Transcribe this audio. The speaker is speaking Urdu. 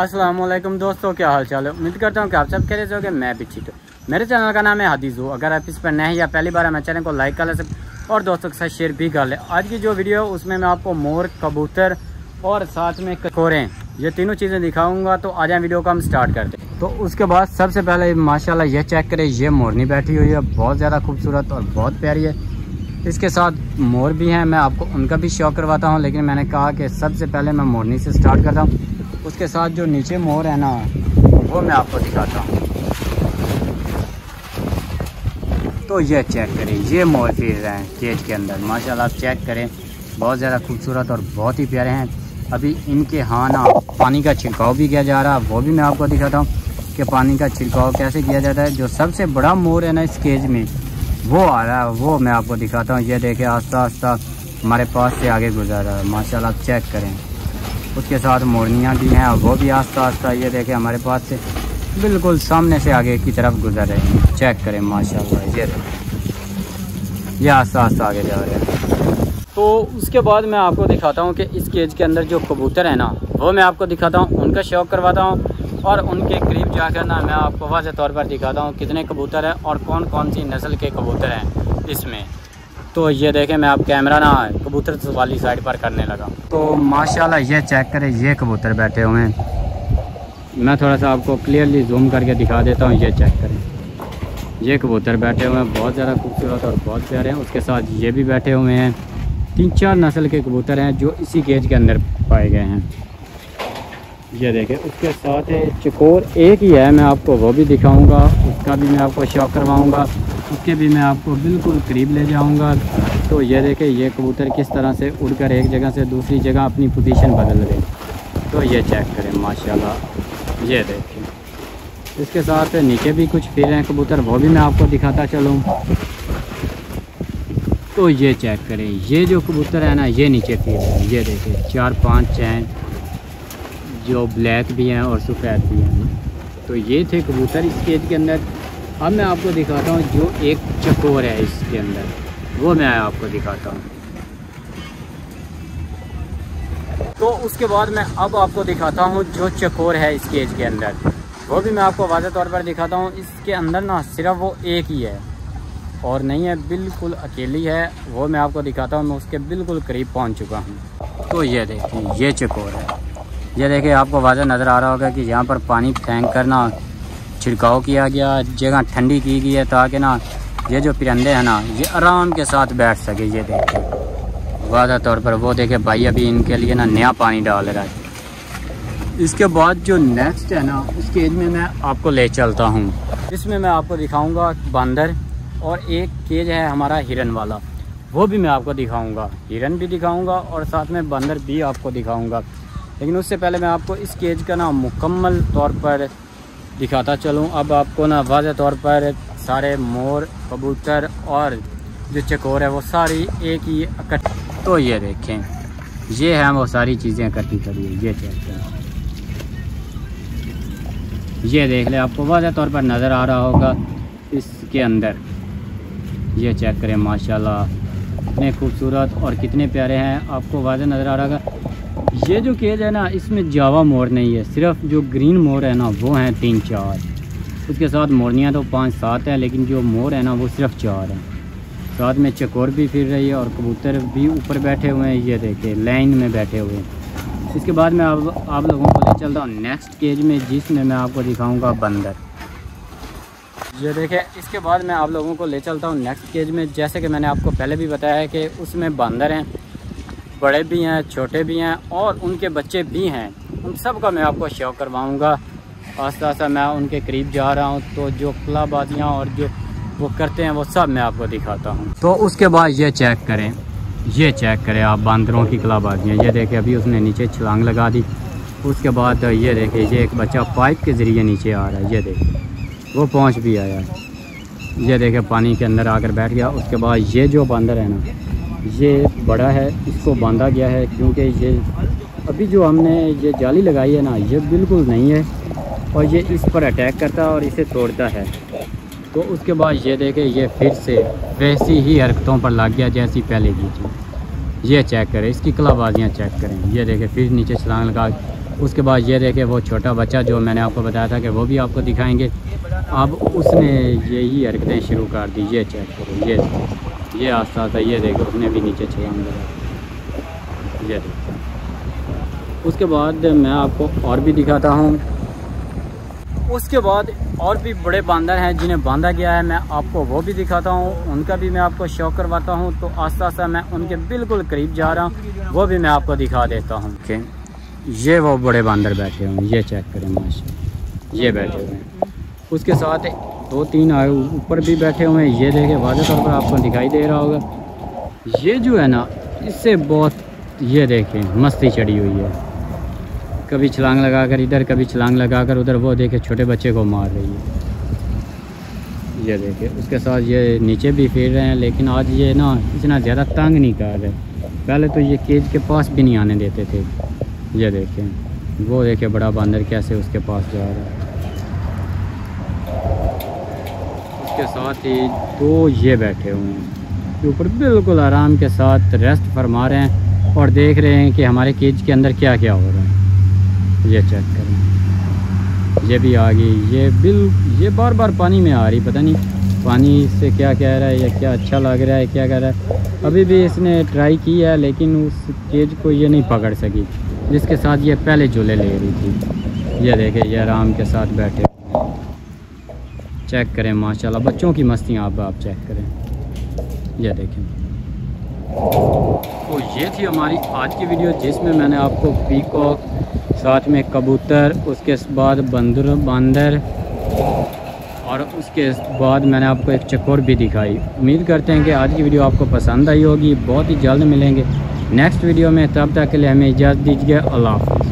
السلام علیکم دوستوں کیا حال چال ہے؟ امید کرتا ہوں کہ آپ سب کہہ رہے کہ میں بھی ٹھیک ہوں۔ میرے چینل کا نام ہے حدیث ہوں اگر آپ اس پر نئے یا پہلی بار ہے میں چینل کو لائک کر لے سکتے اور دوستوں کے ساتھ شیئر بھی کر لیں۔ آج کی جو ویڈیو ہے، اس میں میں آپ کو مور، کبوتر اور ساتھ میں کوریں یہ تینوں چیزیں دکھاؤں گا، تو آ جائیں ویڈیو کو ہم سٹارٹ کرتے ہیں۔ تو اس کے بعد سب سے پہلے، ماشاءاللہ، یہ چیک کریں، یہ مورنی بیٹھی ہوئی ہے، بہت زیادہ خوبصورت اور بہت پیاری ہے۔ اس کے ساتھ مور بھی ہیں، میں آپ کو ان کا بھی شوق کرواتا ہوں، لیکن میں نے کہا کہ سب سے پہلے میں مورنی سے سٹارٹ کرتا ہوں۔ اس کے ساتھ جو نیچے مور ہے نا، وہ میں آپ کو دکھاتا ہوں۔ تو یہ چیک کریں، یہ مور پھر رہے ہیں کیج کے اندر۔ ماشاءاللہ آپ چیک کریں، بہت زیادہ خوبصورت اور بہت ہی پیارے ہیں۔ ابھی ان کے ہاں نا، پانی کا چھڑکاؤ بھی کیا جا رہا ہے وہ بھی میں آپ کو دکھاتا ہوں کہ پانی کا چھڑکاؤ کیسے کیا جاتا ہے۔ جو سب سے بڑا مور ہے نا اس کیج میں، وہ آ رہا ہے وہ میں آپ کو دکھاتا ہوں۔ یہ دیکھیں آہستہ آہستہ ہمارے پاس سے آگے گزر رہا ہے۔ ماشاء اللہ آپ چیک کریں۔ اس کے ساتھ مورنیاں بھی ہیں وہ بھی آہستہ آہستہ یہ دیکھیں ہمارے پاس سے بالکل سامنے سے آگے کی طرف گزر رہے ہیں۔ چیک کریں ماشاء اللہ یہ دیکھیں۔ یہ آہستہ آہستہ آگے جا رہے ہیں۔ تو اس کے بعد میں آپ کو دکھاتا ہوں کہ اس کیج کے اندر جو کبوتر ہیں نا، وہ میں آپ کو دکھاتا ہوں، ان کا شوق کرواتا ہوں اور ان کے قریب جا کر نا میں آپ کو واضح طور پر دکھاتا ہوں کتنے کبوتر ہیں اور کون کون سی نسل کے کبوتر ہیں اس میں۔ تو یہ دیکھیں میں آپ کیمرہ نا کبوتر والی سائڈ پر کرنے لگا۔ تو ماشاءاللہ یہ چیک کریں یہ کبوتر بیٹھے ہوئے ہیں۔ میں تھوڑا سا آپ کو کلیئرلی زوم کر کے دکھا دیتا ہوں یہ چیک کریں۔ یہ کبوتر بیٹھے ہوئے ہیں بہت زیادہ خوبصورت اور بہت پیارے ہیں۔ اس کے ساتھ یہ بھی بیٹھے ہوئے ہیں۔ تین چار نسل کے کبوتر ہیں جو اسی کیج کے اندر پائے گئے ہیں۔ یہ دیکھیں اس کے ساتھ چکور ایک ہی ہے میں آپ کو وہ بھی دکھاؤں گا۔ اس کا بھی میں آپ کو شوق کرواؤں گا۔ اس کے بھی میں آپ کو بالکل قریب لے جاؤں گا۔ تو یہ دیکھیں، یہ کبوتر کس طرح سے اڑ کر ایک جگہ سے دوسری جگہ اپنی پوزیشن بدل رہے تو یہ چیک کریں، ماشاءاللہ۔ یہ دیکھیں۔ اس کے ساتھ نیچے بھی کچھ پھر ہیں کبوتر، وہ بھی میں آپ کو دکھاتا چلوں۔ تو یہ چیک کریں، یہ جو کبوتر ہے نا، یہ نیچے پھر ہیں۔ یہ دیکھیں، چار پانچ ہیں جو بلیک بھی ہیں اور سفید بھی ہیں۔ تو یہ تھے کبوتر اس کیج کے اندر۔ اب میں آپ کو دکھاتا ہوں جو ایک چکور ہے اس کے اندر۔ وہ میں آپ کو دکھاتا ہوں۔ تو اس کے بعد میں اب آپ کو دکھاتا ہوں جو چکور ہے اس کیج کے اندر۔ وہ بھی میں آپ کو واضح طور پر دکھاتا ہوں۔ اس کے اندر نا صرف وہ ایک ہی ہے۔ اور نہیں ہے، بالکل اکیلی ہے۔ وہ میں آپ کو دکھاتا ہوں، میں اس کے بالکل قریب پہنچ چکا ہوں۔ تو یہ دیکھیں، یہ چکور ہے۔ یہ دیکھیں، آپ کو واضح نظر آ رہا ہوگا کہ یہاں پر پانی پھینک کر نا چھڑکاؤ کیا گیا، جگہ ٹھنڈی کی گئی ہے تاکہ نا یہ جو پرندے ہیں نا، یہ آرام کے ساتھ بیٹھ سکے یہ دیکھیں واضح طور پر وہ دیکھیں، بھائی ابھی ان کے لیے نا نیا پانی ڈال رہا ہے۔ اس کے بعد جو نیکسٹ ہے نا، اس کیج میں میں آپ کو لے چلتا ہوں۔ اس میں میں آپ کو دکھاؤں گا باندر اور ایک کیج ہے ہمارا ہرن والا۔ وہ بھی میں آپ کو دکھاؤں گا۔ ہرن بھی دکھاؤں گا اور ساتھ میں باندر بھی آپ کو دکھاؤں گا۔ لیکن اس سے پہلے میں آپ کو اس کیج کا نا مکمل طور پر دکھاتا چلوں۔ اب آپ کو نا واضح طور پر سارے مور، کبوتر اور جو چکور ہے وہ ساری ایک ہی اکٹھ۔ تو یہ دیکھیں، یہ ہیں وہ ساری چیزیں اکٹھی کری یہ چیک کریں۔ یہ دیکھ لیں، آپ کو واضح طور پر نظر آ رہا ہوگا اس کے اندر۔ یہ چیک کریں، ماشاءاللہ، کتنے خوبصورت اور کتنے پیارے ہیں۔ آپ کو واضح نظر آ رہا ہوگا۔ یہ جو کیج ہے نا، اس میں جاوا مور نہیں ہے۔ صرف جو گرین مور ہے نا، وہ ہیں تین چار۔ اس کے ساتھ مورنیاں تو پانچ سات ہیں، لیکن جو مور ہے نا، وہ صرف چار ہیں۔ ساتھ میں چکور بھی پھر رہی ہے اور کبوتر بھی اوپر بیٹھے ہوئے ہیں۔ یہ دیکھیں، لائن میں بیٹھے ہوئے ہیں۔ اس کے بعد میں اب آپ لوگوں کو لے چلتا ہوں۔ نیکسٹ کیج میں جس میں میں آپ کو دکھاؤں گا بندر۔ یہ دیکھیں، اس کے بعد میں آپ لوگوں کو لے چلتا ہوں۔ نیکسٹ کیج میں، جیسے کہ میں نے آپ کو پہلے بھی بتایا ہے کہ اس میں بندر ہیں۔ بڑے بھی ہیں، چھوٹے بھی ہیں اور ان کے بچے بھی ہیں۔ ان سب کا میں آپ کو شوق کرواؤں گا۔ آہستہ آہستہ میں ان کے قریب جا رہا ہوں تو جو قلعہ بازیاں اور جو وہ کرتے ہیں وہ سب میں آپ کو دکھاتا ہوں۔ تو اس کے بعد یہ چیک کریں۔ یہ چیک کریں آپ باندروں کی قلعہ بازیاں یہ دیکھیں، ابھی اس نے نیچے چھلانگ لگا دی۔ اس کے بعد یہ دیکھیں، یہ ایک بچہ پائپ کے ذریعے نیچے آ رہا ہے۔ یہ دیکھیں، وہ پہنچ بھی آیا یہ دیکھیں، پانی کے اندر آ کر بیٹھ گیا۔ اس کے بعد یہ جو باندر ہے نا یہ بڑا ہے، اس کو باندھا گیا ہے کیونکہ یہ ابھی جو ہم نے یہ جالی لگائی ہے نا، یہ بالکل نہیں ہے اور یہ اس پر اٹیک کرتا ہے اور اسے توڑتا ہے۔ تو اس کے بعد یہ دیکھیں یہ پھر سے ویسی ہی حرکتوں پر لگ گیا جیسی پہلے کی تھی۔ یہ چیک کریں، اس کی کلا بازیاں چیک کریں۔ یہ دیکھیں پھر نیچے چھلانگ لگا۔ اس کے بعد یہ دیکھیں وہ چھوٹا بچہ جو میں نے آپ کو بتایا تھا کہ وہ بھی آپ کو دکھائیں گے۔ اب اس نے یہی حرکتیں شروع کر دی۔ یہ چیک کرو، یہ یہ آستہ آستہ یہ دیکھو اس نے بھی نیچے چھلانگ لگا یہ دیکھو اس کے بعد میں آپ کو اور بھی دکھاتا ہوں۔ اس کے بعد اور بھی بڑے باندر ہیں جنہیں باندھا گیا ہے، میں آپ کو وہ بھی دکھاتا ہوں۔ ان کا بھی میں آپ کو شوق کرواتا ہوں۔ تو آستہ آستہ میں ان کے بالکل قریب جا رہا ہوں، وہ بھی میں آپ کو دکھا دیتا ہوں۔ کہ یہ وہ بڑے باندر بیٹھے ہوں، یہ چیک کریں ماشاء یہ بیٹھے ہوئے ہیں۔ اس کے ساتھ دو تین اوپر بھی بیٹھے ہوئے ہیں۔ یہ دیکھیں، واضح طور پر آپ کو دکھائی دے رہا ہوگا۔ یہ جو ہے نا، اس سے بہت یہ دیکھیں، مستی چڑھی ہوئی ہے۔ کبھی چھلانگ لگا کر ادھر، کبھی چھلانگ لگا کر ادھر، وہ دیکھے چھوٹے بچے کو مار رہی ہے۔ یہ دیکھے اس کے ساتھ یہ نیچے بھی پھیر رہے ہیں، لیکن آج یہ نا اتنا زیادہ تنگ نہیں کر رہے۔ پہلے تو یہ کیج کے پاس بھی نہیں آنے دیتے تھے۔ یہ دیکھیں، وہ دیکھے بڑا باندر کیسے اس کے پاس جا رہا ہے اس کے ساتھ ہی دو یہ بیٹھے ہوئے ہیں۔ اوپر بالکل آرام کے ساتھ ریسٹ فرما رہے ہیں اور دیکھ رہے ہیں کہ ہمارے کیج کے اندر کیا کیا ہو رہا ہے۔ یہ چیک کریں۔ یہ بھی آ گئی یہ بل، یہ بار بار پانی میں آ رہی، پتہ نہیں پانی سے کیا کہہ رہا ہے یا کیا اچھا لگ رہا ہے، کیا کہہ رہا ہے۔ ابھی بھی اس نے ٹرائی کی ہے لیکن اس کیج کو یہ نہیں پکڑ سکی، جس کے ساتھ یہ پہلے جھولے لے رہی تھی۔ یہ دیکھیں، یہ آرام کے ساتھ بیٹھے۔ چیک کریں، ماشاءاللہ۔ بچوں کی مستیاں آپ آپ چیک کریں۔ یہ دیکھیں۔ تو یہ تھی ہماری آج کی ویڈیو، جس میں میں نے آپ کو پیکاک، ساتھ میں کبوتر، اس کے بعد بندر باندر، اور اس کے بعد میں نے آپ کو ایک چکور بھی دکھائی۔ امید کرتے ہیں کہ آج کی ویڈیو آپ کو پسند آئی ہوگی۔ بہت ہی جلد ملیں گے۔ نیکسٹ ویڈیو میں، تب تک کے لیے ہمیں اجازت دیجیے۔ اللہ حافظ۔